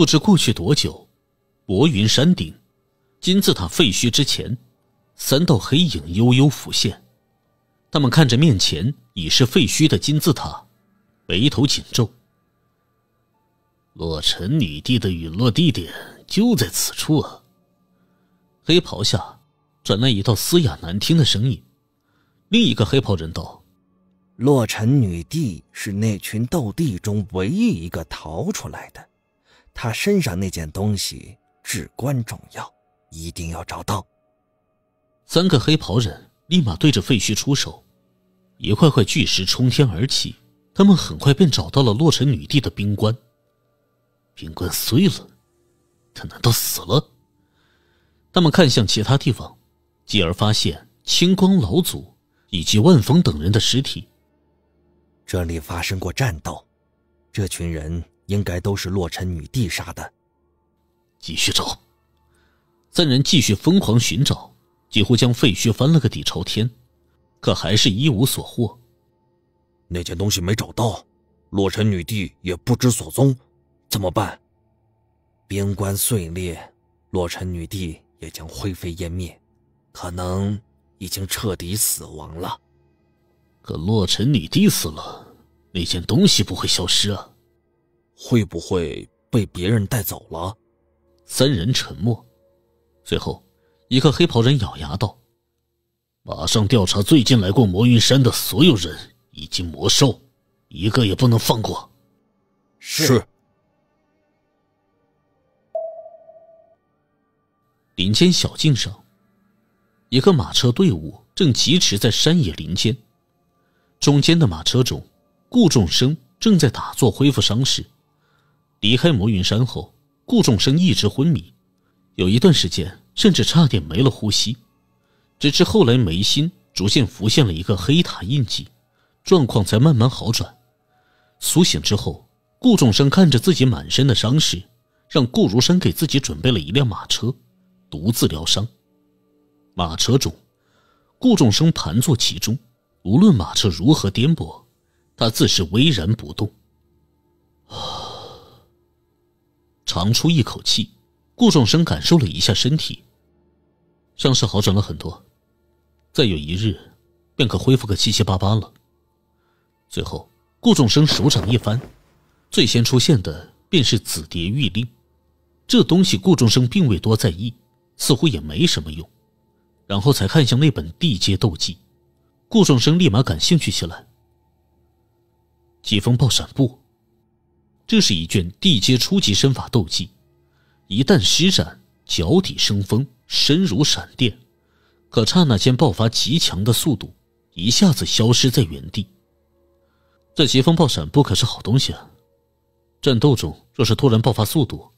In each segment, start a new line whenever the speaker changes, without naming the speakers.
不知过去多久，薄云山顶，金字塔废墟之前，三道黑影悠悠浮现。他们看着面前已是废墟的金字塔，眉头紧皱。
洛尘女帝的陨落地点就在此处啊！
黑袍下传来一道嘶哑难听的声音。另一个黑袍人道：“
洛尘女帝是那群斗帝中唯一一个逃出来的，她身上那件东西至关重要，一定要找到。”
三个黑袍人。立马对着废墟出手，一块块巨石冲天而起。他们很快便找到了洛尘女帝的冰棺。
冰棺碎了，他难道死了？
他们看向其他地方，继而发现青光老祖以及万峰等人的尸体。
这里发生过战斗，这群人应该都是洛尘女帝杀的。
继续找，
三人继续疯狂寻找。几乎将废墟翻了个底朝天，可还是一无所获。
那件东西没找到，洛尘女帝也不知所踪，怎么办？冰棺碎裂，洛尘女帝也将灰飞烟灭，可能已经彻底死亡了。
可洛尘女帝死了，那件东西不会消失啊？
会不会被别人带走了？
三人沉默，最后。一个黑袍人咬牙道：“
马上调查最近来过魔云山的所有人以及魔兽，一个也不能放过。”
是。
林间小径上，一个马车队伍正疾驰在山野林间。中间的马车中，顾仲生正在打坐恢复伤势。离开魔云山后，顾仲生一直昏迷，有一段时间。甚至差点没了呼吸，直至后来眉心逐渐浮现了一个黑塔印记，状况才慢慢好转。苏醒之后，顾仲生看着自己满身的伤势，让顾如山给自己准备了一辆马车，独自疗伤。马车中，顾仲生盘坐其中，无论马车如何颠簸，他自是巍然不动。啊长出一口气。顾仲生感受了一下身体，伤势好转了很多，再有一日，便可恢复个七七八八了。最后，顾仲生手掌一翻，最先出现的便是紫蝶玉令。这东西顾仲生并未多在意，似乎也没什么用。然后才看向那本地阶斗技，顾仲生立马感兴趣起来。疾风暴闪步，这是一卷地阶初级身法斗技。一旦施展，脚底生风，身如闪电，可刹那间爆发极强的速度，一下子消失在原地。这疾风暴闪不可是好东西啊！战斗中若是突然爆发速度，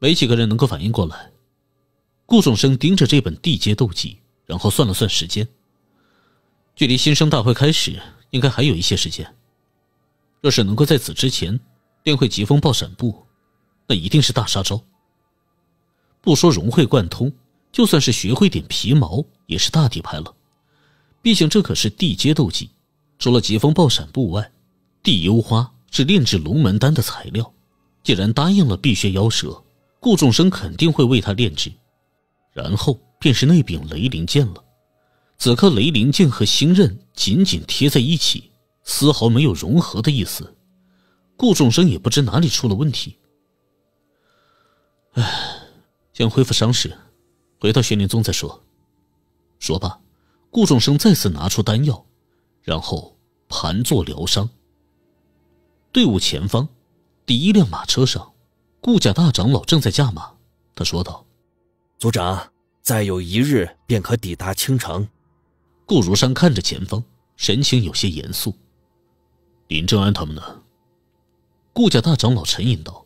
没几个人能够反应过来。顾仲生盯着这本地阶斗技，然后算了算时间，距离新生大会开始应该还有一些时间。若是能够在此之前便会疾风暴闪步，那一定是大杀招。不说融会贯通，就算是学会点皮毛，也是大底牌了。毕竟这可是地阶斗技，除了疾风暴闪步外，地幽花是炼制龙门丹的材料。既然答应了碧血妖蛇，顾仲生肯定会为他炼制。然后便是那柄雷灵剑了。此刻雷灵剑和星刃紧紧贴在一起，丝毫没有融合的意思。顾仲生也不知哪里出了问题。唉。先恢复伤势，回到玄灵宗再说。说罢，顾仲生再次拿出丹药，然后盘坐疗伤。队伍前方，第一辆马车上，顾家大长老正在驾马。他说道：“
族长，再有一日便可抵达青城。”
顾如山看着前方，神情有些严肃。
林正安他们呢？
顾家大长老沉吟道。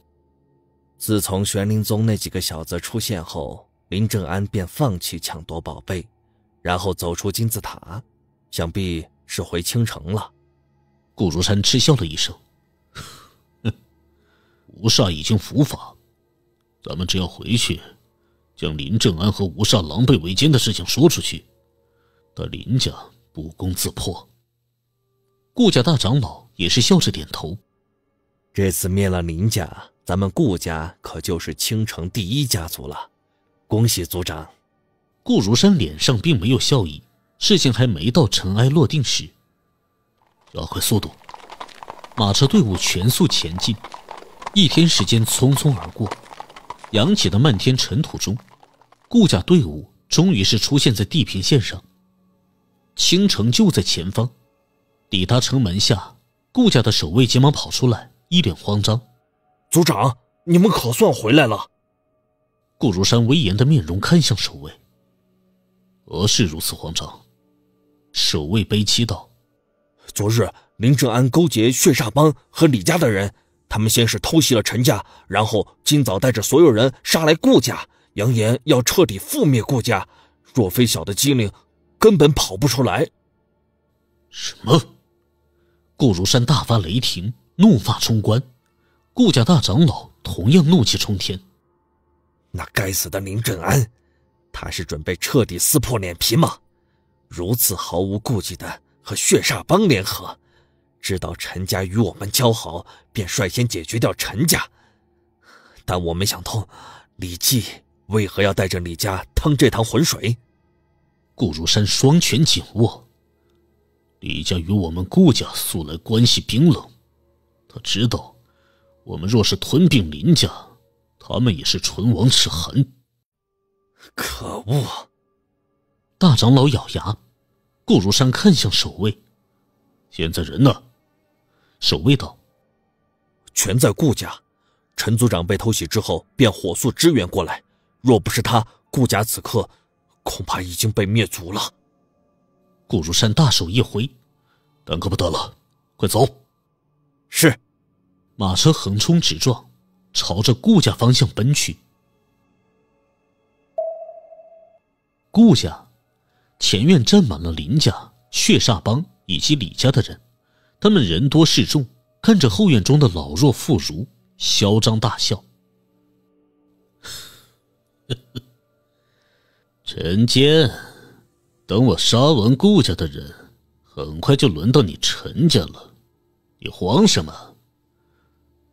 自从玄灵宗那几个小子出现后，林正安便放弃抢夺宝贝，然后走出金字塔，想必是回青城了。
顾如山嗤笑了一声：“
吴煞已经伏法，咱们只要回去，将林正安和吴煞狼狈为奸的事情说出去，他林家不攻自破。”
顾家大长老也是笑着点头：“
这次灭了林家。”咱们顾家可就是青城第一家族了，恭喜族长。
顾如山脸上并没有笑意，事情还没到尘埃落定时，
加快速度。
马车队伍全速前进，一天时间匆匆而过，扬起的漫天尘土中，顾家队伍终于是出现在地平线上。青城就在前方，抵达城门下，顾家的守卫急忙跑出来，一脸慌张：“
族长，你们可算回来了。”
顾如山威严的面容看向守卫：“
何事如此慌张？”
守卫悲戚道：“
昨日。”林正安勾结血煞帮和李家的人，他们先是偷袭了陈家，然后今早带着所有人杀来顾家，扬言要彻底覆灭顾家。若非小的机灵，根本跑不出来。
什么？
顾如山大发雷霆，怒发冲冠。顾家大长老同样怒气冲天。
那该死的林正安，他是准备彻底撕破脸皮吗？如此毫无顾忌的和血煞帮联合。知道陈家与我们交好，便率先解决掉陈家。但我没想通，李记为何要带着李家趟这趟浑水？
顾如山双拳紧握。
李家与我们顾家素来关系冰冷，他知道，我们若是吞并林家，他们也是唇亡齿寒。
可恶！
大长老咬牙。顾如山看向守卫，
现在人呢？
守卫道：“
全在顾家，陈族长被偷袭之后，便火速支援过来。若不是他，顾家此刻恐怕已经被灭族了。”
顾如山大手一挥：“
耽搁不得了，快走！”
是。
马车横冲直撞，朝着顾家方向奔去。顾家前院站满了林家、血煞帮以及李家的人。他们人多势众，看着后院中的老弱妇孺，嚣张大笑。
陈坚，等我杀完顾家的人，很快就轮到你陈家了。你慌什么？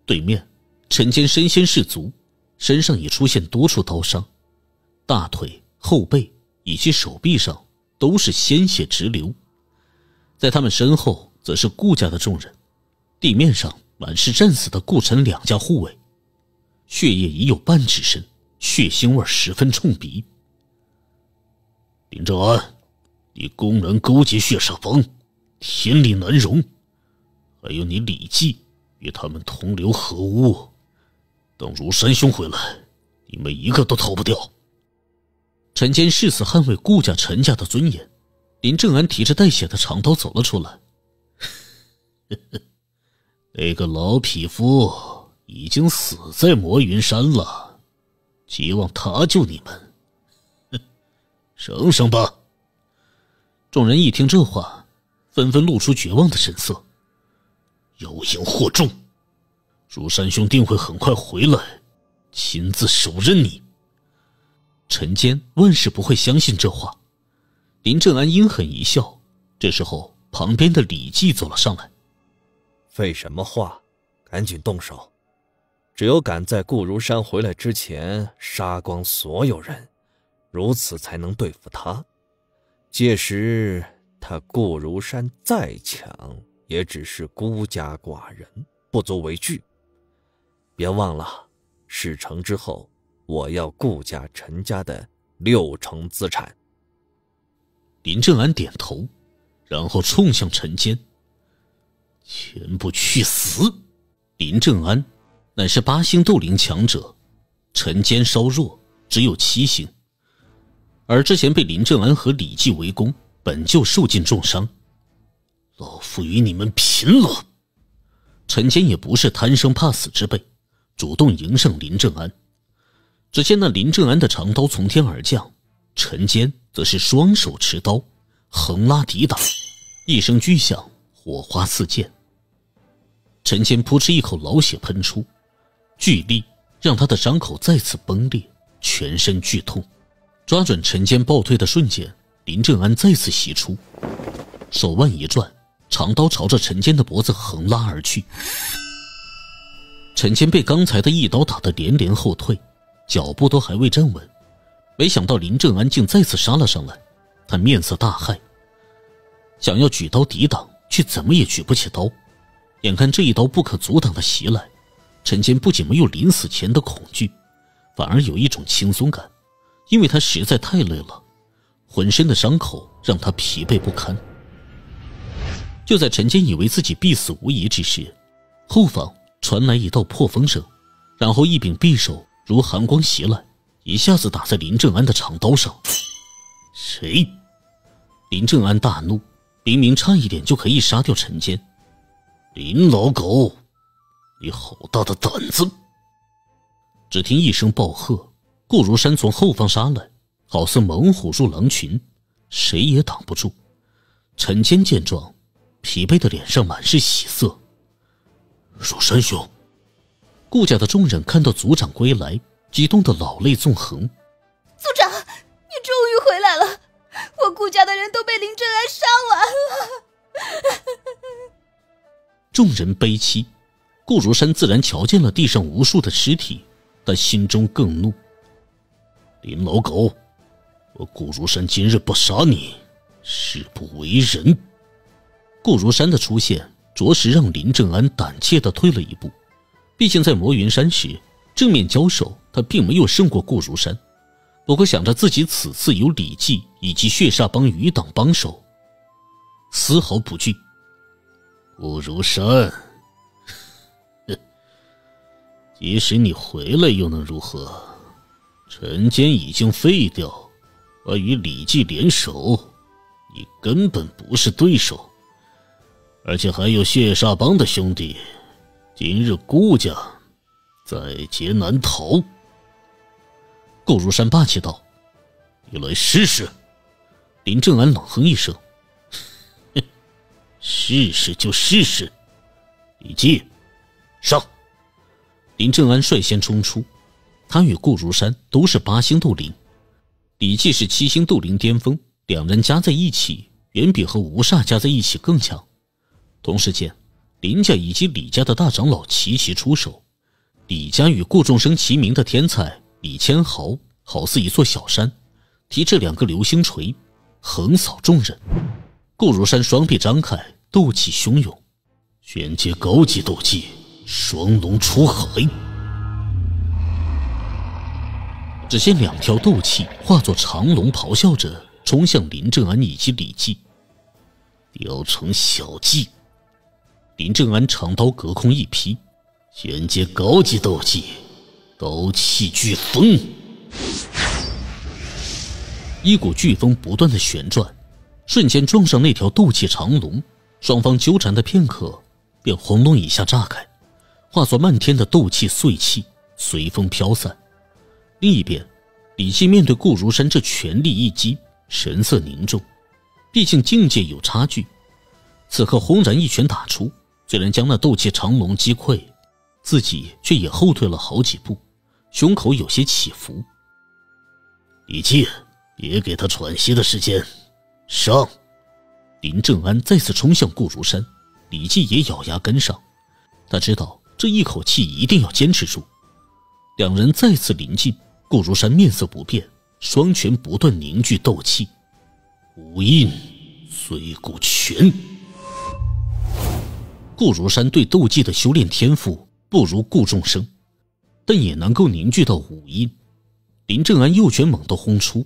对面，陈坚身先士卒，身上已出现多处刀伤，大腿、后背以及手臂上都是鲜血直流。在他们身后。则是顾家的众人，地面上满是战死的顾陈两家护卫，血液已有半指深，血腥味十分冲鼻。
林正安，你公然勾结血煞帮，天理难容！还有你李记，与他们同流合污。等如山兄回来，你们一个都逃不掉。
陈坚誓死捍卫顾家陈家的尊严。林正安提着带血的长刀走了出来。
那个老匹夫已经死在魔云山了，希望他救你们，省省吧！
众人一听这话，纷纷露出绝望的神色。
妖言惑众，如山兄定会很快回来，亲自手刃你。
陈坚万事不会相信这话。林正安阴狠一笑。这时候，旁边的李记走了上来。
废什么话，赶紧动手！只有赶在顾如山回来之前杀光所有人，如此才能对付他。届时他顾如山再强，也只是孤家寡人，不足为惧。别忘了，事成之后，我要顾家陈家的六成资产。
林正安点头，然后冲向陈坚。
全部去死！
林正安乃是八星斗灵强者，陈坚稍弱，只有七星。而之前被林正安和李记围攻，本就受尽重伤。
老夫与你们拼了！
陈坚也不是贪生怕死之辈，主动迎上林正安。只见那林正安的长刀从天而降，陈坚则是双手持刀，横拉抵挡，一声巨响。火花四溅，陈坚扑哧一口老血喷出，巨力让他的伤口再次崩裂，全身剧痛。抓准陈坚暴退的瞬间，林正安再次袭出，手腕一转，长刀朝着陈坚的脖子横拉而去。陈坚被刚才的一刀打得连连后退，脚步都还未站稳，没想到林正安竟再次杀了上来，他面色大骇，想要举刀抵挡，却怎么也举不起刀。眼看这一刀不可阻挡的袭来，陈坚不仅没有临死前的恐惧，反而有一种轻松感，因为他实在太累了，浑身的伤口让他疲惫不堪。就在陈坚以为自己必死无疑之时，后方。传来一道破风声，然后一柄匕首如寒光袭来，一下子打在林正安的长刀上。
谁？
林正安大怒，明明差一点就可以杀掉陈坚。
林老狗，你好大的胆子！
只听一声暴喝，顾如山从后方杀来，好似猛虎入狼群，谁也挡不住。陈坚见状，疲惫的脸上满是喜色。
如山兄，
顾家的众人看到族长归来，激动的老泪纵横。
族长，你终于回来了！我顾家的人都被林正安杀完了。
众人悲戚，顾如山自然瞧见了地上无数的尸体，但心中更怒。
林老狗，我顾如山今日不杀你，誓不为人。
顾如山的出现。着实让林正安胆怯的退了一步，毕竟在魔云山时正面交手，他并没有胜过顾如山。不过想着自己此次有李记以及血煞帮余党帮手，丝毫不惧。
顾如山，即使你回来又能如何？陈坚已经废掉，而与李记联手，你根本不是对手。而且还有血煞帮的兄弟，今日顾家在劫难逃。
顾如山霸气道：“
你来试试。”
林正安冷哼一声：“，
试试就试试。”李记，上！
林正安率先冲出，他与顾如山都是八星斗灵，李记是七星斗灵巅峰，两人加在一起远比和吴煞加在一起更强。同时间，林家以及李家的大长老齐齐出手。李家与顾仲生齐名的天才李千豪，好似一座小山，提着两个流星锤，横扫众人。顾如山双臂张开，斗气汹涌，
玄阶高级斗技双龙出海。
只见两条斗气化作长龙，咆哮着冲向林正安以及李记。
雕成小技。
林正安长刀隔空一劈，
玄阶高级斗技，刀气飓风。
一股飓风不断的旋转，瞬间撞上那条斗气长龙，双方纠缠的片刻，便轰隆一下炸开，化作漫天的斗气碎气，随风飘散。另一边，李记面对顾如山这全力一击，神色凝重，毕竟境界有差距。此刻轰然一拳打出。虽然将那斗气长龙击溃，自己却也后退了好几步，胸口有些起伏。
李记，别给他喘息的时间，上！
林正安再次冲向顾如山，李记也咬牙跟上。他知道这一口气一定要坚持住。两人再次临近，顾如山面色不变，双拳不断凝聚斗气，
五印碎骨拳。
顾如山对斗技的修炼天赋不如顾仲生，但也能够凝聚到五印。林正安右拳猛地轰出，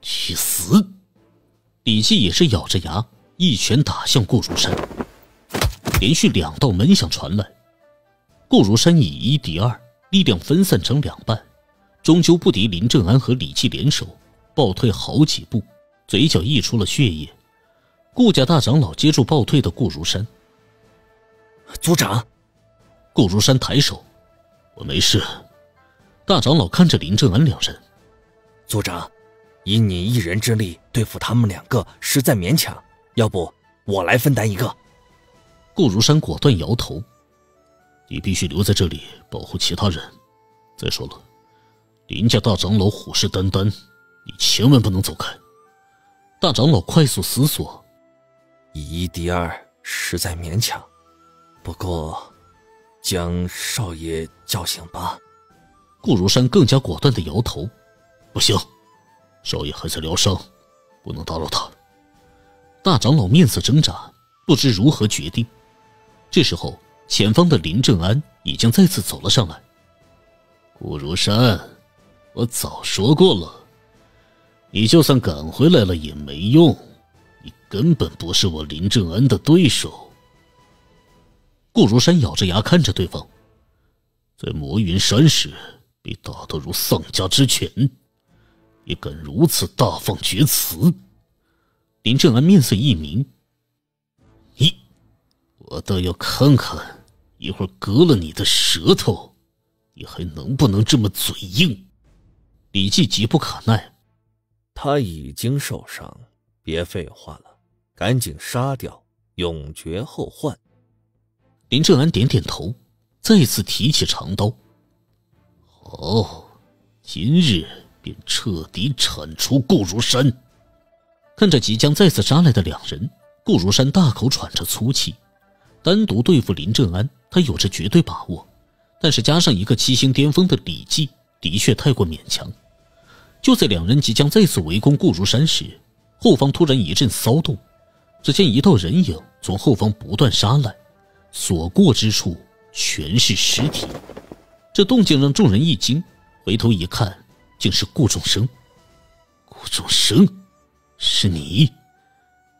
去死！
李记也是咬着牙，一拳打向顾如山。连续两道闷响传来，顾如山以一敌二，力量分散成两半，终究不敌林正安和李记联手，暴退好几步，嘴角溢出了血液。顾家大长老接住暴退的顾如山。
族长，
顾如山抬手，
我没事。
大长老看着林正安两人，
族长，以你一人之力对付他们两个实在勉强，要不我来分担一个？
顾如山果断摇头，
你必须留在这里保护其他人。再说了，林家大长老虎视眈眈，你千万不能走开。
大长老快速思索，
以一敌二实在勉强。不过，将少爷叫醒吧。
顾如山更加果断的摇头：“
不行，少爷还在疗伤，不能打扰他。”
大长老面色挣扎，不知如何决定。这时候，前方的林正安已经再次走了上来。
顾如山，我早说过了，你就算赶回来了也没用，你根本不是我林正安的对手。
顾如山咬着牙看着对方，
在魔云山时被打得如丧家之犬，也敢如此大放厥词。
林正安面色一凝，
你，我倒要看看，一会儿割了你的舌头。你还能不能这么嘴硬？
李记急不可耐，
他已经受伤，别废话了，赶紧杀掉，永绝后患。
林正安点点头，再次提起长刀。
好，今日便彻底铲除顾如山。
看着即将再次杀来的两人，顾如山大口喘着粗气。单独对付林正安，他有着绝对把握。但是加上一个七星巅峰的李记，的确太过勉强。就在两人即将再次围攻顾如山时，后方突然一阵骚动，只见一道人影从后方不断杀来，所过之处全是尸体。这动静让众人一惊，回头一看，竟是顾仲生。
顾仲生，是你？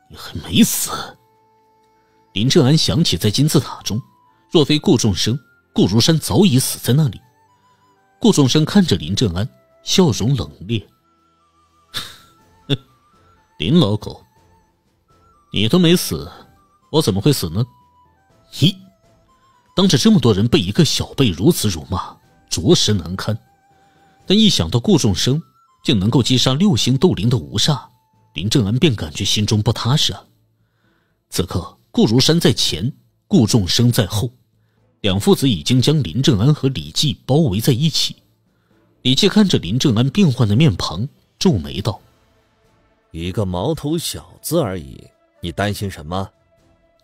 你还没死？
林正安想起在金字塔中，若非顾仲生。顾如山早已死在那里。顾仲生看着林正安，笑容冷冽：“
林老狗，你都没死，我怎么会死呢？”
咦，当着这么多人被一个小辈如此辱骂，着实难堪。但一想到顾仲生竟能够击杀六星斗灵的无煞，林正安便感觉心中不踏实啊。此刻，顾如山在前，顾仲生在后。两父子已经将林正安和李继包围在一起。李继看着林正安变幻的面庞，皱眉道：“
一个毛头小子而已，你担心什么？”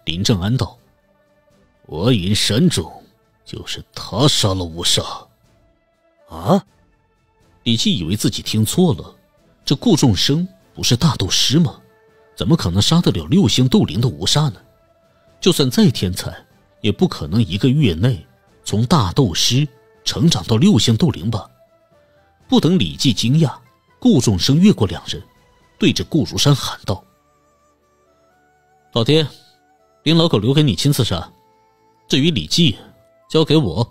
林正安道：“
火云山中就是他杀了吴煞。”
啊！
李记以为自己听错了，这顾仲生不是大斗师吗？怎么可能杀得了六星斗灵的吴煞呢？就算再天才。也不可能一个月内从大斗师成长到六星斗灵吧？不等李记惊讶，顾仲生越过两人，对着顾如山喊道：“老爹，林老狗留给你亲自杀，至于李记，交给我。”